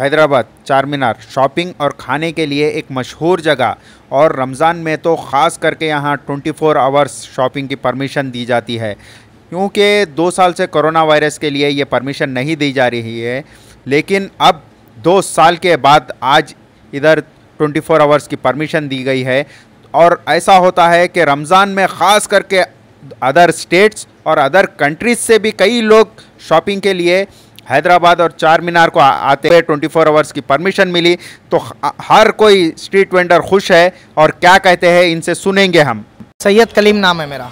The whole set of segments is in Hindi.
हैदराबाद चार मीनार शॉपिंग और खाने के लिए एक मशहूर जगह और रमज़ान में तो ख़ास करके यहाँ 24 फोर आवर्स शॉपिंग की परमिशन दी जाती है। क्योंकि दो साल से कोरोना वायरस के लिए ये परमिशन नहीं दी जा रही है, लेकिन अब दो साल के बाद आज इधर 24 फोर आवर्स की परमिशन दी गई है और ऐसा होता है कि रमज़ान में ख़ास करके अदर स्टेट्स और अदर कंट्रीज़ से भी कई लोग शॉपिंग के लिए हैदराबाद और चार मीनार को आते हुए 24 फोर आवर्स की परमिशन मिली। तो हर कोई स्ट्रीट वेंडर खुश है और क्या कहते हैं इनसे सुनेंगे हम। सैयद कलीम नाम है मेरा।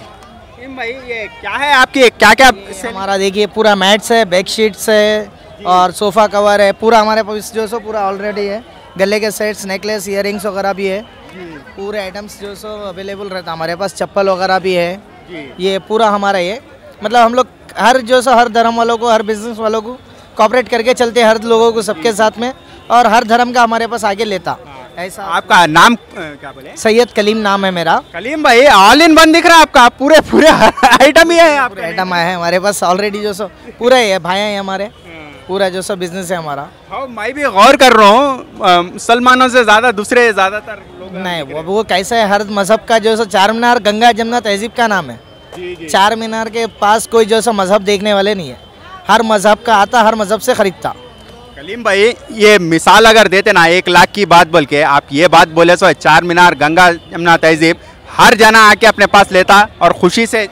भाई ये क्या है आपकी? क्या क्या हमारा देखिए पूरा मैट्स है बेड शीट्स है और सोफ़ा कवर है पूरा हमारे पास जो सो पूरा ऑलरेडी है। गले के सेट्स नेकलेस इयर वगैरह भी है। पूरे आइटम्स जो सो अवेलेबल रहता हमारे पास चप्पल वगैरह भी है। ये पूरा हमारा ये। मतलब हम लोग हर जो सो हर धर्म वालों को हर बिज़नेस वालों को कॉपरेट करके चलते हर लोगों को सबके साथ में और हर धर्म का हमारे पास आगे लेता। ऐसा। आपका नाम क्या बोले? सैयद कलीम नाम है मेरा। कलीम भाई ऑल इन वन दिख रहा है आपका। पूरे पूरे आइटम ही है आपका। आइटम है हमारे पास ऑलरेडी जो सो पूरा ही है भाई है हमारे। पूरा जो सो बिज़नेस है हमारा। हाँ मैं भी गौर कर रहा हूँ मुसलमानों से ज़्यादा दूसरे ज़्यादातर लोग नहीं वो वो कैसा है हर मज़हब का जो सो चार मीनार गंगा जमुना तहजीब का नाम है। चार मीनार के पास कोई जो सो मज़हब देखने वाले नहीं है। हर मज़हब का आता हर मज़हब से खरीदता। कलीम भाई ये मिसाल अगर देते ना एक लाख की बात बोल के आप ये बात बोले सो चार मीनार गंगा यमुना तहजीब हर जना आके अपने पास लेता और खुशी से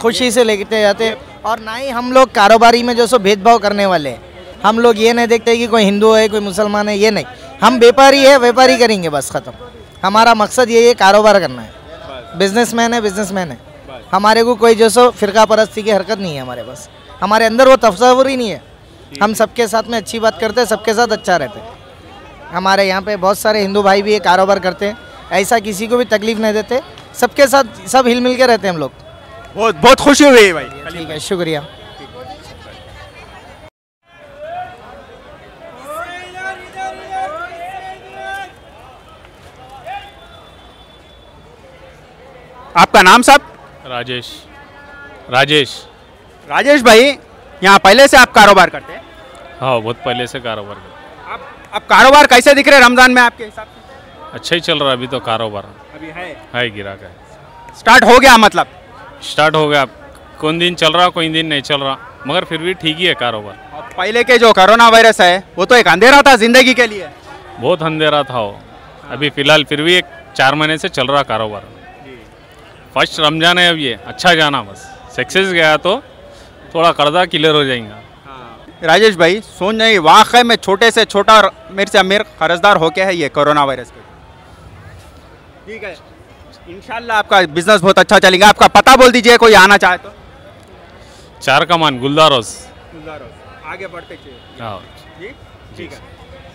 खुशी से लेते जाते। और ना ही हम लोग कारोबारी में जो सो भेदभाव करने वाले हैं। हम लोग ये नहीं देखते कि कोई हिंदू है कोई मुसलमान है ये नहीं। हम व्यापारी है व्यापारी करेंगे बस ख़त्म। हमारा मकसद ये है कारोबार करना है। बिजनेसमैन है बिजनेसमैन है। हमारे को कोई जो सो फिरका परस्ती की हरकत नहीं है हमारे पास। हमारे अंदर वो तस्वुर ही नहीं है। हम सबके साथ में अच्छी बात करते हैं सबके साथ अच्छा रहते हैं। हमारे यहाँ पे बहुत सारे हिंदू भाई भी ये कारोबार करते हैं ऐसा किसी को भी तकलीफ़ नहीं देते सबके साथ सब हिल मिल के रहते हैं हम लोग। बहुत बहुत खुशी हुई भाई ठीक है शुक्रिया। आपका नाम साहब? राजेश। राजेश। राजेश भाई यहाँ पहले से आप कारोबार करते हैं? हाँ बहुत पहले से कारोबार करते आप आप कारोबार कैसे दिख रहे हैं रमज़ान में आपके हिसाब से? अच्छा ही चल रहा है अभी तो कारोबार। अभी है। है गिरा का। स्टार्ट हो गया मतलब? स्टार्ट हो गया। कोई दिन चल रहा कोई दिन नहीं चल रहा मगर फिर भी ठीक ही है कारोबार। पहले के जो कोरोना वायरस है वो तो एक अंधेरा था ज़िंदगी के लिए। बहुत अंधेरा था वो। अभी फ़िलहाल फिर भी एक चार महीने से चल रहा कारोबार। फ़र्स्ट रमज़ान है अब ये अच्छा जाना बस। सक्सेस गया तो थोड़ा कर्जा क्लियर हो जाएगा। राजेश भाई सोच नहीं वाकई में छोटे से छोटा और मेरे से अमीर कर्जदार हो के है ये कोरोना वायरस के। ठीक है। इनशाला आपका बिज़नेस बहुत अच्छा चलेगा। आपका पता बोल दीजिए कोई आना चाहे तो। चार कमान गुलदारोस। आगे बढ़ते चाहिए हाँ। ठीक है।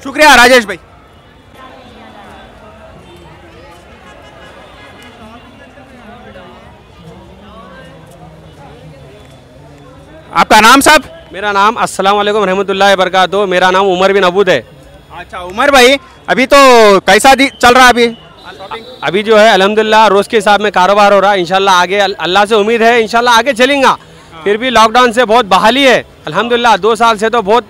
शुक्रिया राजेश भाई। आपका नाम साहब? मेरा नाम अस्सलाम वालेकुम रहमतुल्लाहि वबरकातुहू। मेरा नाम उमर बिन अबूद है। अच्छा उमर भाई अभी तो कैसा चल रहा है अभी? अभी जो है अल्हम्दुलिल्लाह रोज़ के हिसाब में कारोबार हो रहा है। इनशाला आगे अल्लाह से उम्मीद है इनशाला आगे चलेंगे। फिर भी लॉकडाउन से बहुत बहाली है। अलहमदिल्ला दो साल से तो बहुत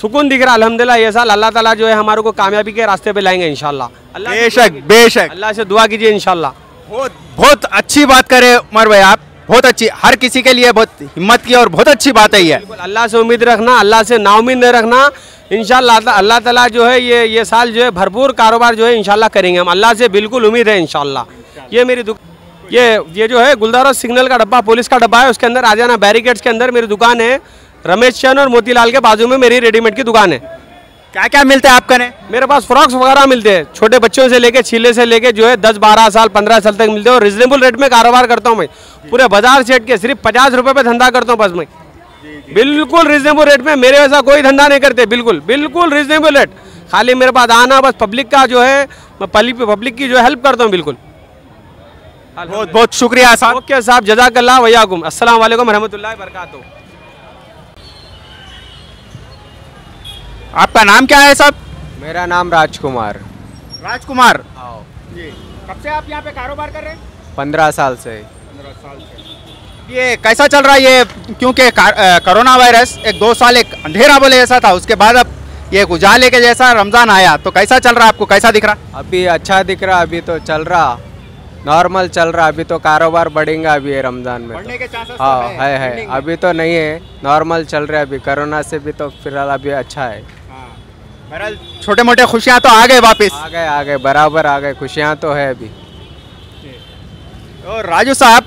सुकून दिख रहा है अलहमदिल्ला ये साल अल्लाह ताला जो है हमारे को कामयाबी के रास्ते पे लाएँगे इनशाला बेशक बेशक। अल्लाह से दुआ कीजिए इनशाला बहुत बहुत अच्छी बात करे उमर भाई आप। बहुत अच्छी, हर किसी के लिए बहुत हिम्मत की और बहुत अच्छी बात है ये। अल्लाह से उम्मीद रखना, अल्लाह से नाउमीद रखना। इंशाल्लाह, अल्लाह ताला जो है ये ये साल जो है भरपूर कारोबार जो है इनशाला करेंगे। हम अल्लाह से बिल्कुल उम्मीद है इनशाला ये मेरी ये ये जो है गुलदारा सिग्नल का डब्बा, पुलिस का डब्बा है, उसके अंदर आ जाना। बैरिकेड्स के अंदर मेरी दुकान है। रमेश चंद और मोतीलाल के बाजू में मेरी रेडीमेड की दुकान है। क्या क्या मिलता है आपका? ने मेरे पास फ्रॉक्स वगैरह मिलते हैं छोटे बच्चों से लेके छीले से लेके जो है दस बारह साल पंद्रह साल तक मिलते हैं और रिजनेबल रेट में कारोबार करता हूँ मैं। पूरे बाज़ार सेट के सिर्फ़ पचास रुपए पे धंधा करता हूँ बस मैं। बिल्कुल रिजनेबल रेट में मेरे वैसा कोई धंधा नहीं करते बिल्कुल बिल्कुल रिजनेबल रेट खाली मेरे पास आना बस पब्लिक का जो है मैं पब्लिक की जो हेल्प करता हूँ बिल्कुल। बहुत बहुत शुक्रिया साहब। ओके साहब जजाकल्ला वयाकुम। अस्सलाम वालेकुम रहमतुल्लाहि आपका नाम क्या है साहब मेरा नाम राजकुमार। राजकुमार। जी। कब से आप यहाँ पे कारोबार कर रहे हैं? पंद्रह साल से। ये कैसा चल रहा है ये? क्योंकि कोरोना वायरस एक दो साल एक अंधेरा बोले जैसा था उसके बाद अब ये एक उजाले के जैसा रमज़ान आया तो कैसा चल रहा है आपको? कैसा दिख रहा? अभी अच्छा दिख रहा अभी तो चल रहा। नॉर्मल चल रहा अभी तो कारोबार बढ़ेगा अभी ये रमज़ान में बढ़ने तो के तो हाँ है, है है। trending अभी तो नहीं है नॉर्मल चल रहा है अभी। कोरोना से भी तो फ़िलहाल अभी अच्छा है। बहरहाल छोटे मोटे खुशियाँ तो आ गए वापस। आ गए आ गए बराबर आ गए खुशियाँ तो है अभी। तो राजू साहब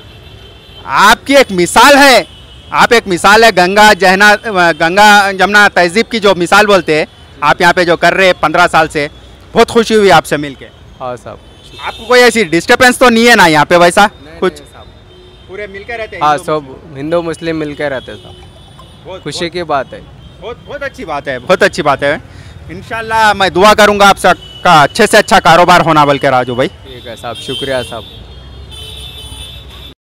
आपकी एक मिसाल है। आप एक मिसाल है गंगा जहना गंगा जमुना तहजीब की जो मिसाल बोलते हैं। आप यहाँ पे जो कर रहे हैं पंद्रह साल से बहुत खुशी हुई आपसे मिल के हाँ सब आपको कोई ऐसी डिस्टर्बेंस तो नहीं है ना यहाँ पे वैसा? कुछ? पूरे मिलकर रहते हाँ सब हिंदू मुस्लिम मिलकर रहते बहुत खुशी की बात है। बहुत बहुत अच्छी बात है। बहुत अच्छी बात है। इंशाल्लाह मैं दुआ करूँगा आप सबका, अच्छे से अच्छा कारोबार होना बल्कि राजू भाई। ठीक है साहब, शुक्रिया साहब।